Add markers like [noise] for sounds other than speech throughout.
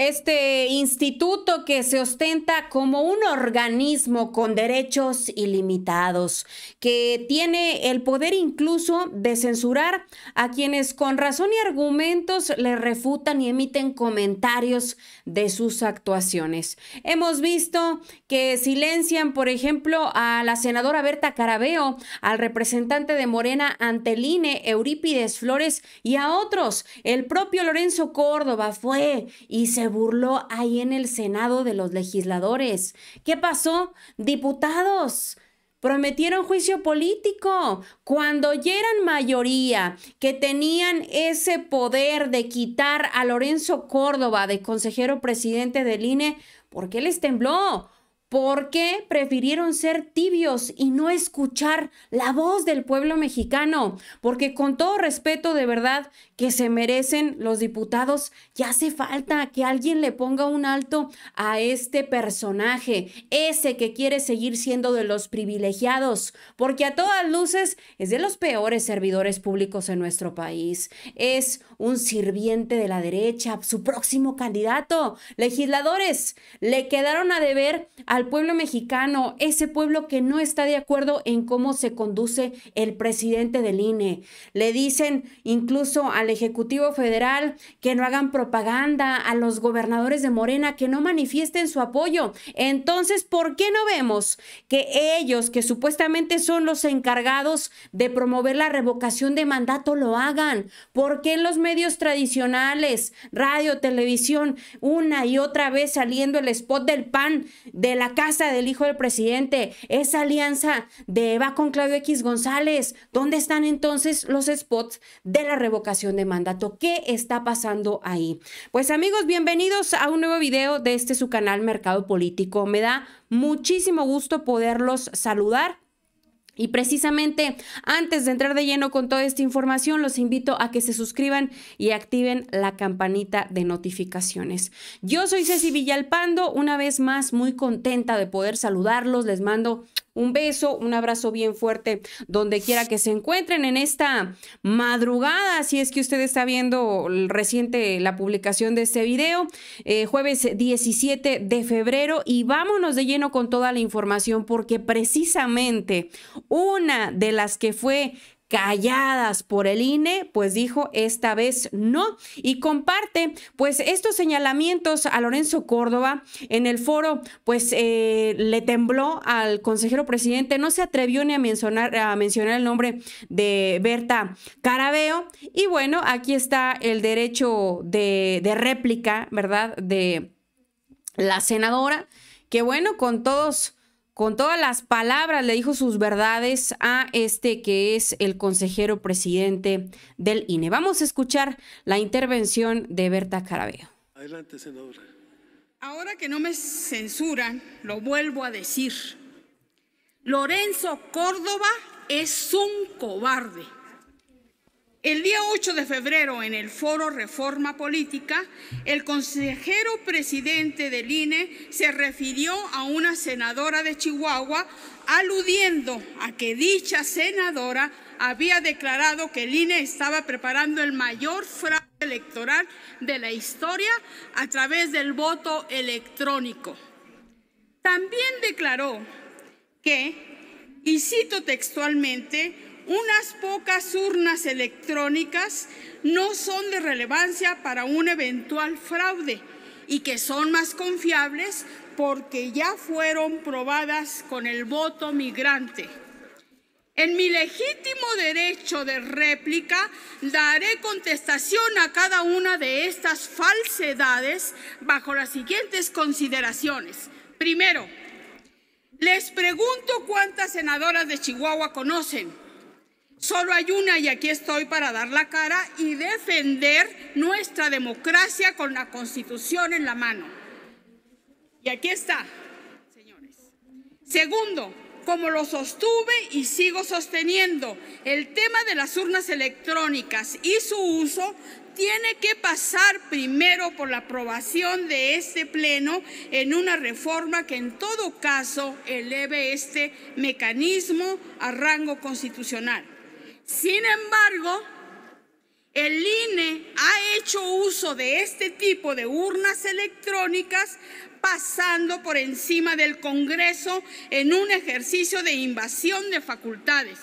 Este instituto que se ostenta como un organismo con derechos ilimitados, que tiene el poder incluso de censurar a quienes con razón y argumentos le refutan y emiten comentarios de sus actuaciones. Hemos visto que silencian, por ejemplo, a la senadora Berta Carabeo, al representante de Morena ante el INE, Eurípides Flores, y a otros. El propio Lorenzo Córdoba fue y se burló ahí en el Senado de los legisladores. ¿Qué pasó? Diputados. Prometieron juicio político cuando ya eran mayoría, que tenían ese poder de quitar a Lorenzo Córdoba de consejero presidente del INE. ¿Por qué les tembló? ¿Por qué prefirieron ser tibios y no escuchar la voz del pueblo mexicano? Porque con todo respeto de verdad que se merecen los diputados, ya hace falta que alguien le ponga un alto a este personaje, ese que quiere seguir siendo de los privilegiados, porque a todas luces es de los peores servidores públicos en nuestro país. Es un sirviente de la derecha, su próximo candidato. Legisladores le quedaron a deber a al pueblo mexicano, ese pueblo que no está de acuerdo en cómo se conduce el presidente del INE. Le dicen incluso al Ejecutivo Federal que no hagan propaganda, a los gobernadores de Morena que no manifiesten su apoyo. Entonces, ¿por qué no vemos que ellos, que supuestamente son los encargados de promover la revocación de mandato, lo hagan? ¿Por qué en los medios tradicionales, radio, televisión, una y otra vez saliendo el spot del PAN de la casa del hijo del presidente, esa alianza de Eva con Claudio X González. ¿Dónde están entonces los spots de la revocación de mandato? ¿Qué está pasando ahí? Pues amigos, bienvenidos a un nuevo video de este su canal Mercado Político. Me da muchísimo gusto poderlos saludar. Y precisamente antes de entrar de lleno con toda esta información, los invito a que se suscriban y activen la campanita de notificaciones. Yo soy Ceci Villalpando, una vez más muy contenta de poder saludarlos. Les mando un beso, un abrazo bien fuerte donde quiera que se encuentren en esta madrugada, si es que usted está viendo reciente la publicación de este video, eh, jueves 17 de febrero. Y vámonos de lleno con toda la información porque precisamente una de las que fue calladas por el INE, pues dijo esta vez no y comparte pues estos señalamientos a Lorenzo Córdoba en el foro pues eh, le tembló al consejero presidente, no se atrevió ni a mencionar, a mencionar el nombre de Berta Carabeo y bueno, aquí está el derecho de, de réplica, ¿verdad? De la senadora, que bueno, con todos con todas las palabras le dijo sus verdades a este que es el consejero presidente del INE. Vamos a escuchar la intervención de Berta Carabeo. Adelante, senadora. Ahora que no me censuran, lo vuelvo a decir. Lorenzo Córdoba es un cobarde. El día 8 de febrero, en el foro Reforma Política, el consejero presidente del INE se refirió a una senadora de Chihuahua, aludiendo a que dicha senadora había declarado que el INE estaba preparando el mayor fraude electoral de la historia a través del voto electrónico. También declaró que, y cito textualmente, unas pocas urnas electrónicas no son de relevancia para un eventual fraude y que son más confiables porque ya fueron probadas con el voto migrante. En mi legítimo derecho de réplica daré contestación a cada una de estas falsedades bajo las siguientes consideraciones. Primero, les pregunto cuántas senadoras de Chihuahua conocen. Solo hay una y aquí estoy para dar la cara y defender nuestra democracia con la Constitución en la mano. Y aquí está, señores. Segundo, como lo sostuve y sigo sosteniendo, el tema de las urnas electrónicas y su uso tiene que pasar primero por la aprobación de este Pleno en una reforma que en todo caso eleve este mecanismo a rango constitucional. Sin embargo, El INE ha hecho uso de este tipo de urnas electrónicas pasando por encima del Congreso en un ejercicio de invasión de facultades.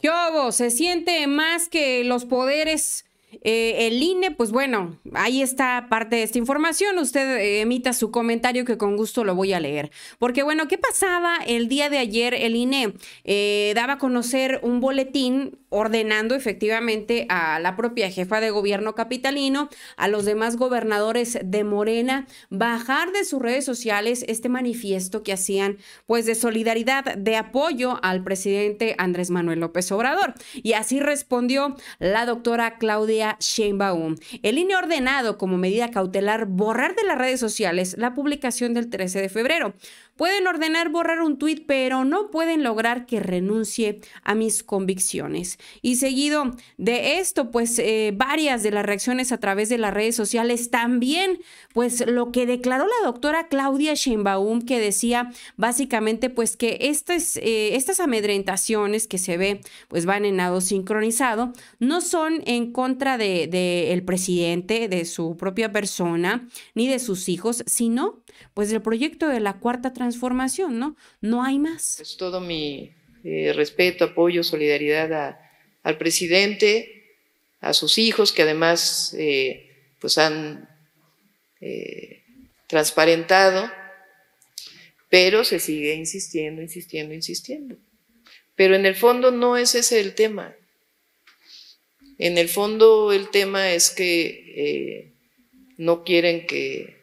¿Qué Se siente más que los poderes eh, el INE, pues bueno, ahí está parte de esta información. Usted eh, emita su comentario que con gusto lo voy a leer. Porque bueno, ¿qué pasaba el día de ayer? El INE eh, daba a conocer un boletín ordenando efectivamente a la propia jefa de gobierno capitalino, a los demás gobernadores de Morena, bajar de sus redes sociales este manifiesto que hacían pues de solidaridad, de apoyo al presidente Andrés Manuel López Obrador. Y así respondió la doctora Claudia Sheinbaum. El INE ordenado como medida cautelar borrar de las redes sociales la publicación del 13 de febrero. Pueden ordenar borrar un tuit, pero no pueden lograr que renuncie a mis convicciones. Y seguido de esto, pues eh, varias de las reacciones a través de las redes sociales también, pues lo que declaró la doctora Claudia Sheinbaum, que decía básicamente pues que estas, eh, estas amedrentaciones que se ve, pues van en nado sincronizado, no son en contra del de, el presidente, de su propia persona, ni de sus hijos, sino pues del proyecto de la cuarta transformación, ¿no? No hay más. Es todo mi eh, respeto, apoyo, solidaridad al presidente, a sus hijos que además eh, pues han eh, transparentado, pero se sigue insistiendo, insistiendo, insistiendo. Pero en el fondo no es ese el tema. En el fondo el tema es que no quieren que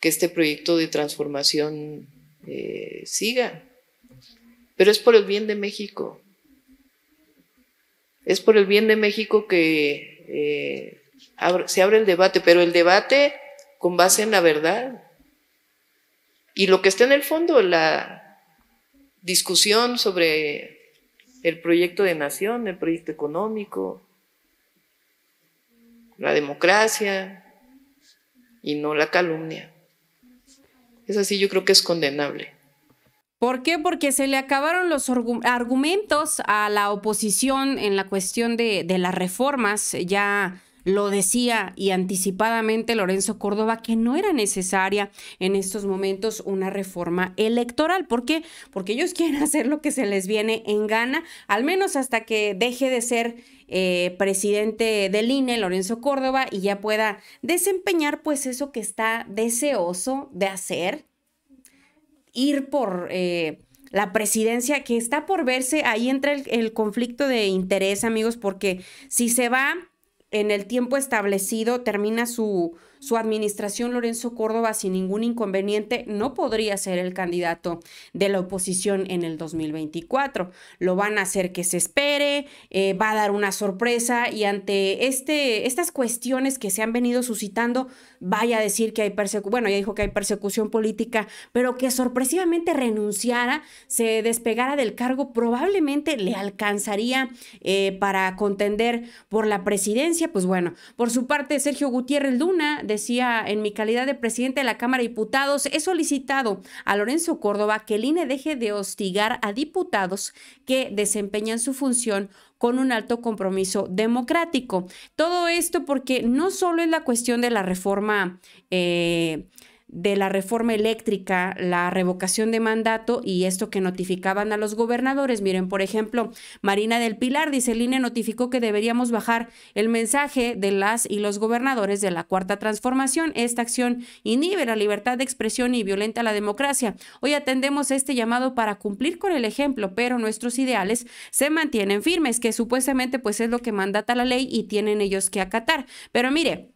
que este proyecto de transformación eh, siga. Pero es por el bien de México. Es por el bien de México que eh, se abre el debate, pero el debate con base en la verdad. Y lo que está en el fondo, la discusión sobre el proyecto de nación, el proyecto económico, la democracia y no la calumnia. Es así, yo creo que es condenable. ¿Por qué? Porque se le acabaron los argumentos a la oposición en la cuestión de, de las reformas. Ya lo decía y anticipadamente Lorenzo Córdoba que no era necesaria en estos momentos una reforma electoral. ¿Por qué? Porque ellos [laughs] quieren hacer lo que se les viene en gana, al menos hasta que deje de ser eh, presidente del INE, Lorenzo Córdoba, y ya pueda desempeñar pues eso que está deseoso de hacer, ir por... Eh, la presidencia que está por verse, ahí entra el conflicto de interés, amigos, porque si se va en el tiempo establecido, termina su, su administración Lorenzo Córdoba sin ningún inconveniente no podría ser el candidato de la oposición en el 2024. Lo van a hacer que se espere, eh, va a dar una sorpresa y ante este, estas cuestiones que se han venido suscitando, vaya a decir que hay persecución, bueno, ya dijo que hay persecución política, pero que sorpresivamente renunciara, se despegara del cargo, probablemente le alcanzaría eh, para contender por la presidencia. Pues bueno, por su parte, Sergio Gutiérrez Luna decía, en mi calidad de presidente de la Cámara de Diputados, he solicitado a Lorenzo Córdoba que el INE deje de hostigar a diputados que desempeñan su función con un alto compromiso democrático. Todo esto porque no solo es la cuestión de la reforma eh, de la reforma eléctrica, la revocación de mandato y esto que notificaban a los gobernadores. Miren, por ejemplo, Marina del Pilar dice, el INE notificó que deberíamos bajar el mensaje de las y los gobernadores de la cuarta transformación. Esta acción inhibe la libertad de expresión y violenta la democracia. Hoy atendemos este llamado para cumplir con el ejemplo, pero nuestros ideales se mantienen firmes, que supuestamente pues es lo que mandata la ley y tienen ellos que acatar. Pero mire,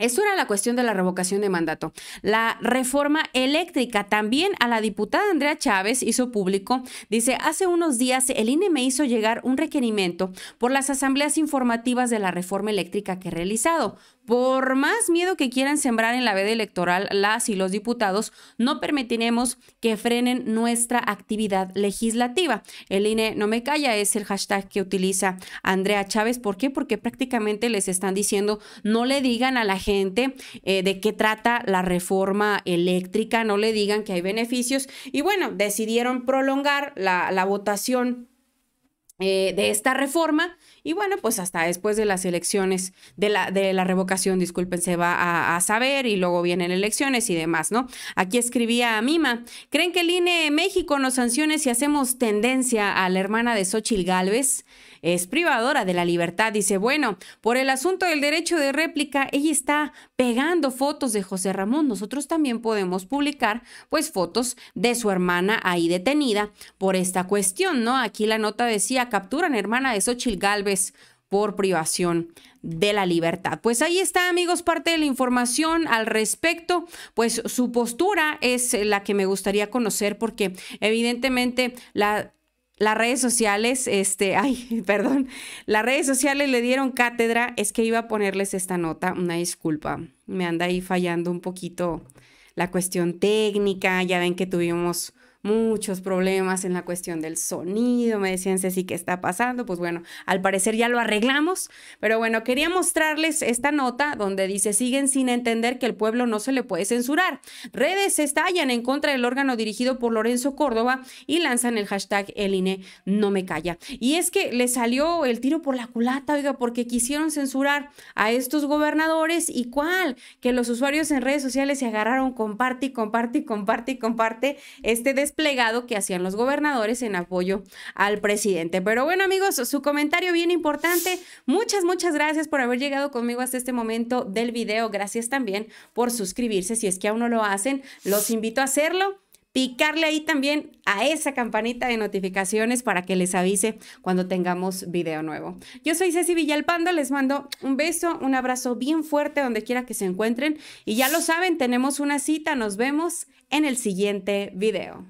eso era la cuestión de la revocación de mandato. La reforma eléctrica también a la diputada Andrea Chávez hizo público, dice, hace unos días el INE me hizo llegar un requerimiento por las asambleas informativas de la reforma eléctrica que he realizado. Por más miedo que quieran sembrar en la veda electoral las y los diputados, no permitiremos que frenen nuestra actividad legislativa. El INE no me calla es el hashtag que utiliza Andrea Chávez. ¿Por qué? Porque prácticamente les están diciendo no le digan a la gente eh, de qué trata la reforma eléctrica, no le digan que hay beneficios. Y bueno, decidieron prolongar la, la votación eh, de esta reforma. Y bueno, pues hasta después de las elecciones, de la, de la revocación, disculpen, se va a, saber y luego vienen elecciones y demás, ¿no? Aquí escribía a Mima, ¿creen que el INE México nos sancione si hacemos tendencia a la hermana de Xochil Gálvez? es privadora de la libertad. Dice, bueno, por el asunto del derecho de réplica, ella está pegando fotos de José Ramón. Nosotros también podemos publicar, pues, fotos de su hermana ahí detenida por esta cuestión, ¿no? Aquí la nota decía, capturan hermana de Xochil Gálvez por privación de la libertad. Pues ahí está, amigos, parte de la información al respecto. Pues su postura es la que me gustaría conocer porque evidentemente la las redes sociales, este, [laughs] ay, perdón, las redes sociales le dieron cátedra, es que iba a ponerles esta nota, una disculpa, me anda ahí fallando un poquito la cuestión técnica, ya ven que tuvimos muchos problemas en la cuestión del sonido, me decían Ceci, ¿qué está pasando? Pues bueno, al parecer ya lo arreglamos, pero bueno, quería mostrarles esta nota donde dice, siguen sin entender que el pueblo no se le puede censurar. Redes estallan en contra del órgano dirigido por Lorenzo Córdoba y lanzan el hashtag el INE no me calla. Y es que le salió el tiro por la culata, oiga, porque quisieron censurar a estos gobernadores y cuál, que los usuarios en redes sociales se agarraron, comparte y comparte y comparte y comparte este desplegado que hacían los gobernadores en apoyo al presidente. Pero bueno, amigos, su comentario bien importante. Muchas, muchas gracias por haber llegado conmigo hasta este momento del video. Gracias también por suscribirse. Si es que aún no lo hacen, los invito a hacerlo picarle ahí también a esa campanita de notificaciones para que les avise cuando tengamos video nuevo. Yo soy Ceci Villalpando, les mando un beso, un abrazo bien fuerte donde quiera que se encuentren y ya lo saben, tenemos una cita, nos vemos en el siguiente video.